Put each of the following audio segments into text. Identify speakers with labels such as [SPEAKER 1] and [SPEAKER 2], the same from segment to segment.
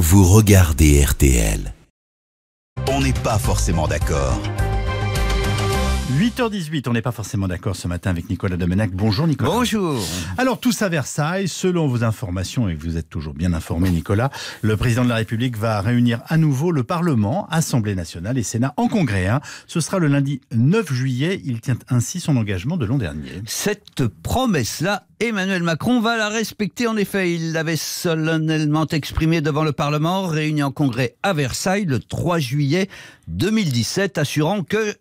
[SPEAKER 1] vous regardez RTL. On n'est pas forcément d'accord.
[SPEAKER 2] 8h18, on n'est pas forcément d'accord ce matin avec Nicolas Domenac. Bonjour Nicolas.
[SPEAKER 3] Bonjour.
[SPEAKER 2] Alors tous à Versailles, selon vos informations, et vous êtes toujours bien informé Nicolas, le président de la République va réunir à nouveau le Parlement, Assemblée nationale et Sénat en congrès. hein. Ce sera le lundi 9 juillet. Il tient ainsi son engagement de l'an dernier.
[SPEAKER 3] Cette promesse-là, Emmanuel Macron va la respecter. En effet, il l'avait solennellement exprimé devant le Parlement, réuni en congrès à Versailles le 3 juillet 2017, assurant que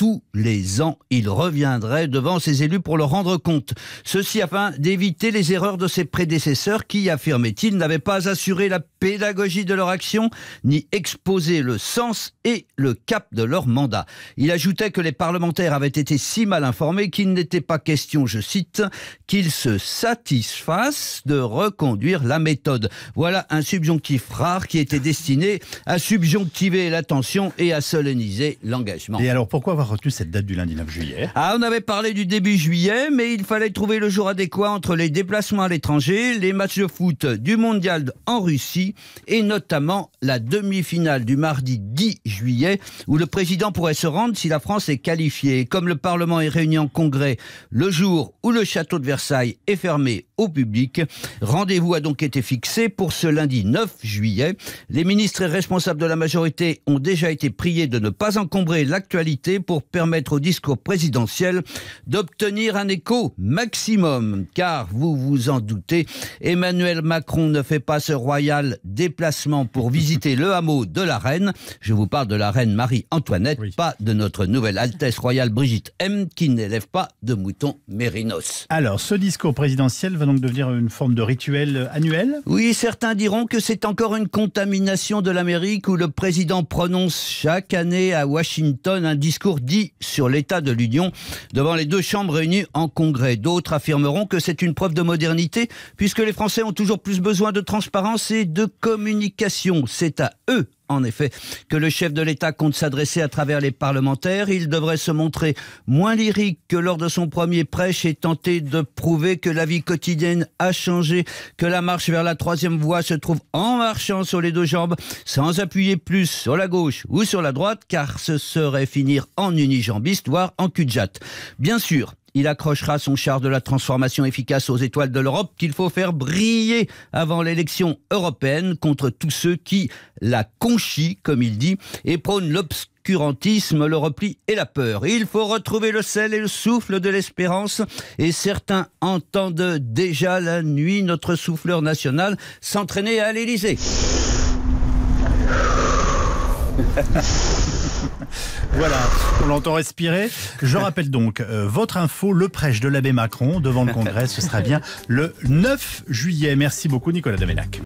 [SPEAKER 3] tous les ans, il reviendrait devant ses élus pour leur rendre compte. Ceci afin d'éviter les erreurs de ses prédécesseurs qui, affirmait-il, n'avaient pas assuré la pédagogie de leur action, ni exposé le sens et le cap de leur mandat. Il ajoutait que les parlementaires avaient été si mal informés qu'il n'était pas question, je cite, qu'ils se satisfassent de reconduire la méthode. Voilà un subjonctif rare qui était destiné à subjonctiver l'attention et à solenniser l'engagement.
[SPEAKER 2] Et alors pourquoi retenu cette date du lundi 9 juillet
[SPEAKER 3] Ah, on avait parlé du début juillet, mais il fallait trouver le jour adéquat entre les déplacements à l'étranger, les matchs de foot du mondial en Russie et notamment la demi-finale du mardi 10 juillet où le président pourrait se rendre si la France est qualifiée. Comme le Parlement est réuni en congrès le jour où le château de Versailles est fermé au public, rendez-vous a donc été fixé pour ce lundi 9 juillet. Les ministres et responsables de la majorité ont déjà été priés de ne pas encombrer l'actualité pour permettre au discours présidentiel d'obtenir un écho maximum. Car, vous vous en doutez, Emmanuel Macron ne fait pas ce royal déplacement pour visiter le hameau de la reine. Je vous parle de la reine Marie-Antoinette,
[SPEAKER 2] Oui.
[SPEAKER 3] pas de notre nouvelle Altesse royale Brigitte M, qui n'élève pas de moutons mérinos.
[SPEAKER 2] Alors ce discours présidentiel va donc devenir une forme de rituel annuel?
[SPEAKER 3] Oui, certains diront que c'est encore une contamination de l'Amérique où le président prononce chaque année à Washington un discours dit sur l'état de l'Union devant les deux chambres réunies en congrès. D'autres affirmeront que c'est une preuve de modernité puisque les Français ont toujours plus besoin de transparence et de communication. C'est à eux en effet, que le chef de l'État compte s'adresser à travers les parlementaires. Il devrait se montrer moins lyrique que lors de son premier prêche et tenter de prouver que la vie quotidienne a changé, que la marche vers la troisième voie se trouve en marchant sur les deux jambes, sans appuyer plus sur la gauche ou sur la droite, car ce serait finir en unijambiste, voire en cul de jatte. Bien sûr, il accrochera son char de la transformation efficace aux étoiles de l'Europe qu'il faut faire briller avant l'élection européenne contre tous ceux qui la conchient, comme il dit, et prônent l'obscurantisme, le repli et la peur. Il faut retrouver le sel et le souffle de l'espérance, et certains entendent déjà la nuit notre souffleur national s'entraîner à l'Élysée.
[SPEAKER 2] Voilà, on l'entend respirer. Je rappelle donc euh, votre info, le prêche de l'abbé Macron devant le congrès, ce sera bien le 9 juillet. Merci beaucoup Nicolas Domenac.